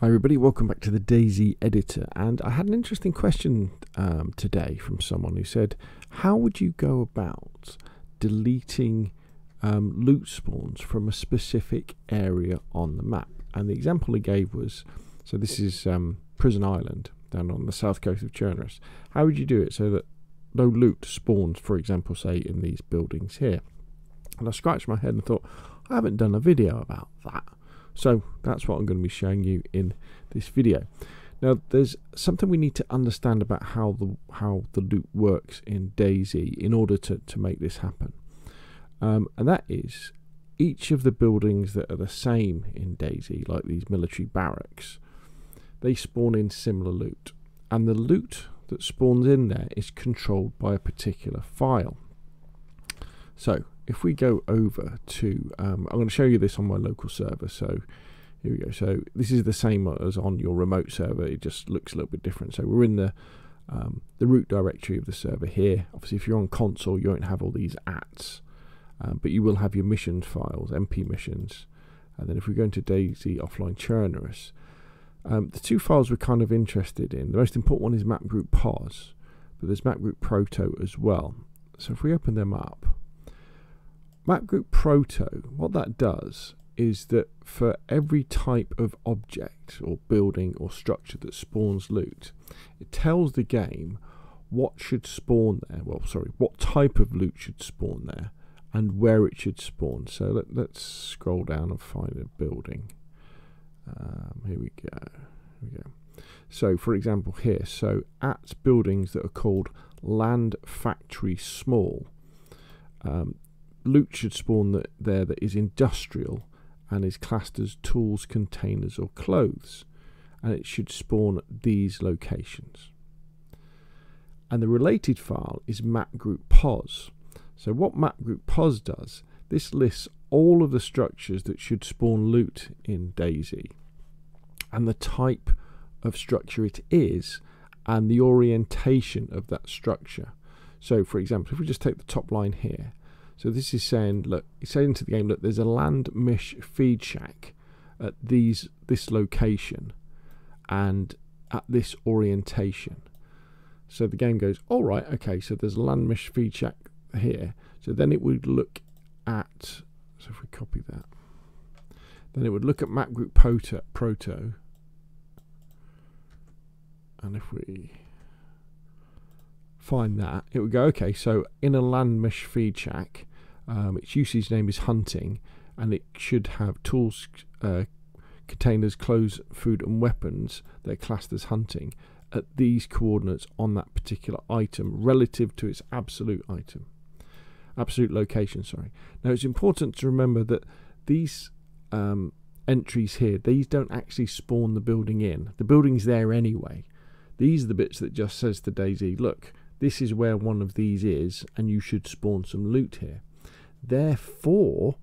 Hi everybody, welcome back to the DayZ Editor. And I had an interesting question um, today from someone who said, how would you go about deleting um, loot spawns from a specific area on the map? And the example he gave was, so this is um, Prison Island down on the south coast of Chernarus. How would you do it so that no loot spawns, for example, say in these buildings here? And I scratched my head and thought, I haven't done a video about that. So that's what I'm going to be showing you in this video. Now, there's something we need to understand about how the how the loot works in DayZ in order to, to make this happen. Um, and that is each of the buildings that are the same in DayZ, like these military barracks, they spawn in similar loot. And the loot that spawns in there is controlled by a particular file. So if we go over to, um, I'm going to show you this on my local server. So here we go. So this is the same as on your remote server. It just looks a little bit different. So we're in the um, the root directory of the server here. Obviously, if you're on console, you won't have all these ats, um, but you will have your missions files, MP missions. And then if we go into DayZ Offline Chernarus, um, the two files we're kind of interested in. The most important one is map group pos, but there's map group proto as well. So if we open them up, Map group proto, what that does is that for every type of object or building or structure that spawns loot, it tells the game what should spawn there. Well, sorry, what type of loot should spawn there and where it should spawn. So let, us scroll down and find a building. Um, here we go. Here we go. So, for example, here, so at buildings that are called land factory small, um, loot should spawn that there that is industrial and is classed as tools, containers, or clothes, and it should spawn these locations. And the related file is map group pos. So what map group pos does, this lists all of the structures that should spawn loot in DayZ and the type of structure it is, and the orientation of that structure. So, for example, if we just take the top line here, so this is saying, look, it's saying to the game, look, there's a land misc feed shack at these this location and at this orientation. So the game goes, all right, okay, so there's a land misc feed shack here. So then it would look at, so if we copy that, then it would look at map group proto, proto and if we find that, it would go, okay, so in a land misc feed shack, um, its usage name is hunting, and it should have tools, uh, containers, clothes, food, and weapons that are classed as hunting at these coordinates on that particular item relative to its absolute item, absolute location. Sorry. Now it's important to remember that these um, entries here, these don't actually spawn the building in. The building's there anyway. These are the bits that just says to DayZ, look, this is where one of these is, and you should spawn some loot here. Therefore,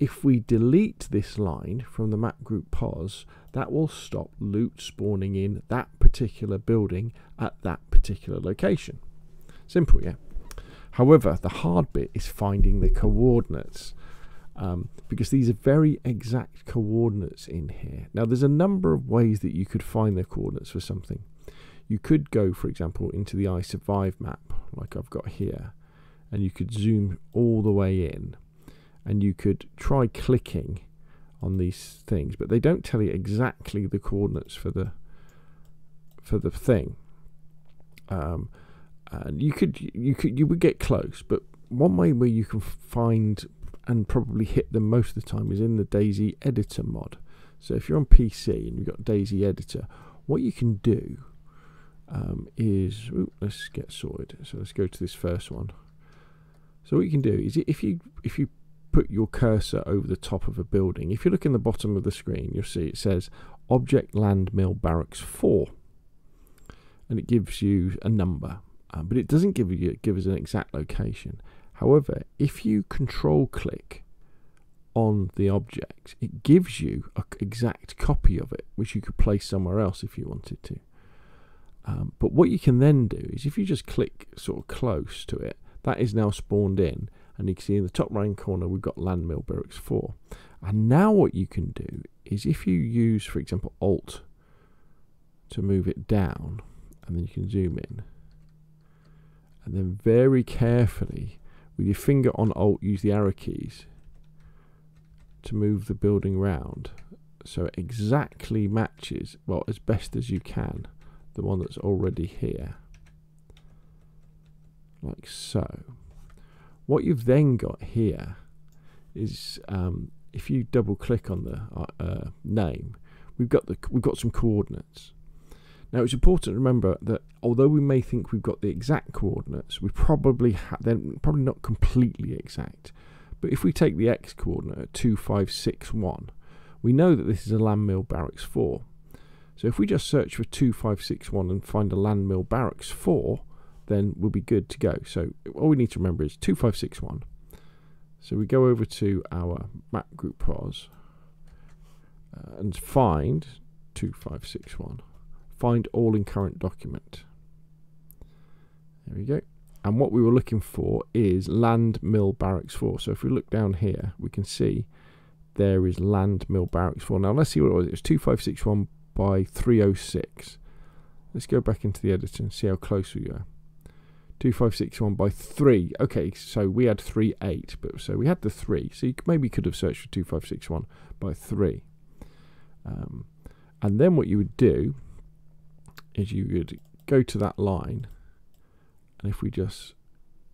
if we delete this line from the map group pos, that will stop loot spawning in that particular building at that particular location. Simple, yeah? However, the hard bit is finding the coordinates. Um, because these are very exact coordinates in here. Now, there's a number of ways that you could find the coordinates for something. You could go, for example, into the iZurvive map, like I've got here, and you could zoom all the way in and you could try clicking on these things but they don't tell you exactly the coordinates for the for the thing. Um, and you could you could you would get close but one way where you can find and probably hit them most of the time is in the DayZ editor mod. So if you're on PC and you've got DayZ editor what you can do um, is ooh, let's get sorted. So let's go to this first one so what you can do is if you if you put your cursor over the top of a building, if you look in the bottom of the screen, you'll see it says Object Land Mill Barracks 4. And it gives you a number, uh, but it doesn't give you give us an exact location. However, if you control click on the object, it gives you an exact copy of it, which you could place somewhere else if you wanted to. Um, but what you can then do is if you just click sort of close to it, that is now spawned in and you can see in the top right corner we've got Landmill Barracks 4 and now what you can do is if you use for example alt to move it down, and then you can zoom in. And then very carefully, with your finger on Alt, use the arrow keys to move the building round so it exactly matches, well, as best as you can, the one that's already here. Like so. What you've then got here is um, if you double click on the uh, uh, name, we've got the we've got some coordinates. Now it's important to remember that although we may think we've got the exact coordinates, we probably they're probably not completely exact. But if we take the x coordinate at 2561, we know that this is a land mill barracks 4. So if we just search for 2561 and find a land mill barracks 4, then we'll be good to go. So all we need to remember is 2561. So we go over to our map group pos uh, and find 2561. Find all in current document. There we go. And what we were looking for is land mill barracks 4. So if we look down here, we can see there is land mill barracks 4. Now let's see what it was. It was 2561 by 306. Let's go back into the editor and see how close we are. 2561 by 3. Okay, so we had 3, 8. But, so we had the 3. So you maybe could have searched for 2561 by 3. Um, and then what you would do is you would go to that line. And if we just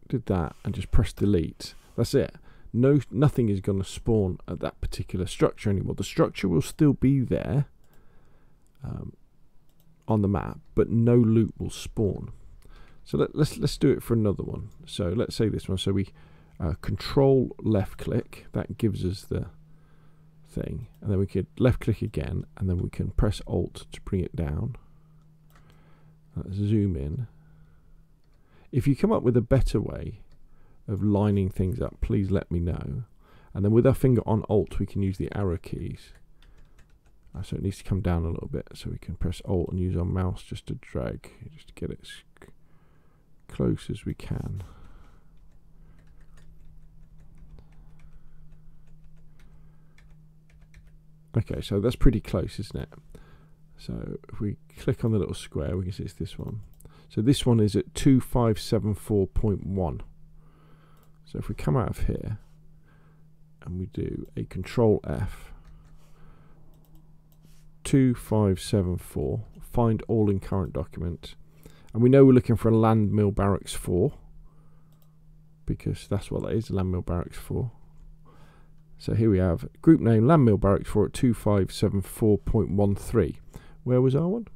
did that and just press delete, that's it. No, nothing is going to spawn at that particular structure anymore. The structure will still be there um, on the map, but no loot will spawn. So let, us let's, let's do it for another one. So let's say this one. So we uh, control left click. That gives us the thing. And then we could left click again. And then we can press Alt to bring it down. Let's zoom in. If you come up with a better way of lining things up, please let me know. And then with our finger on Alt, we can use the arrow keys. Uh, so it needs to come down a little bit. So we can press Alt and use our mouse just to drag, just to get it close as we can. Okay, so that's pretty close, isn't it? So if we click on the little square, we can see it's this one. So this one is at 2574.1. So if we come out of here and we do a control F, 2574, find all in current document, and we know we're looking for a land mill barracks 4 because that's what that is, land mill barracks 4. So here we have group name land mill barracks 4 at 2574.13. Where was our one?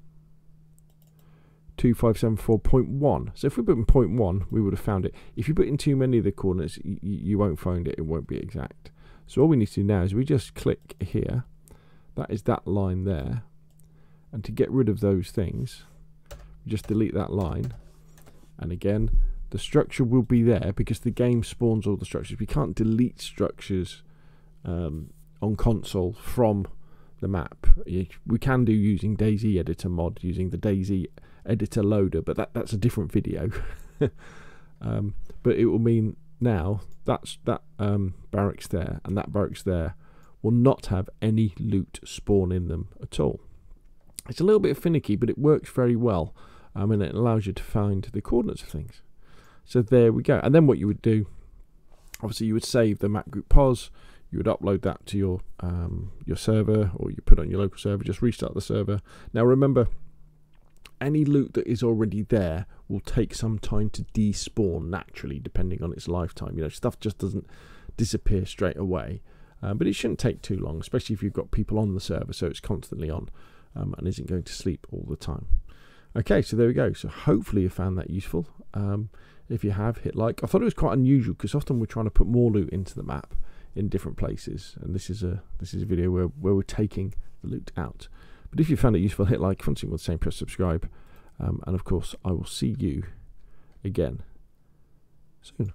2574.1. So if we put in 0.1, we would have found it. If you put in too many of the coordinates, you won't find it. It won't be exact. So all we need to do now is we just click here. That is that line there. And to get rid of those things, just delete that line. And again the structure will be there because the game spawns all the structures. We can't delete structures um, on console from the map. We can do using DayZ editor mod using the DayZ editor loader but that, that's a different video. Um, but it will mean now that's that um, barracks there and that barracks there will not have any loot spawn in them at all. It's a little bit finicky but it works very well um, and it allows you to find the coordinates of things. So there we go. And then what you would do, obviously, you would save the map group pos. You would upload that to your um, your server, or you put on your local server. Just restart the server. Now remember, any loot that is already there will take some time to despawn naturally, depending on its lifetime. You know, stuff just doesn't disappear straight away. Um, but it shouldn't take too long, especially if you've got people on the server, so it's constantly on um, and isn't going to sleep all the time. Okay, so there we go. So hopefully you found that useful. Um, if you have, hit like. I thought it was quite unusual because often we're trying to put more loot into the map in different places, and this is a this is a video where where we're taking the loot out. But if you found it useful, hit like. If you want the same, press subscribe, um, and of course I will see you again soon.